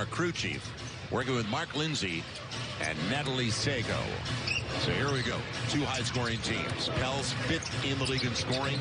our crew chief, working with Mark Lindsay and Natalie Sago. So here we go. Two high-scoring teams. Pels fifth in the league in scoring.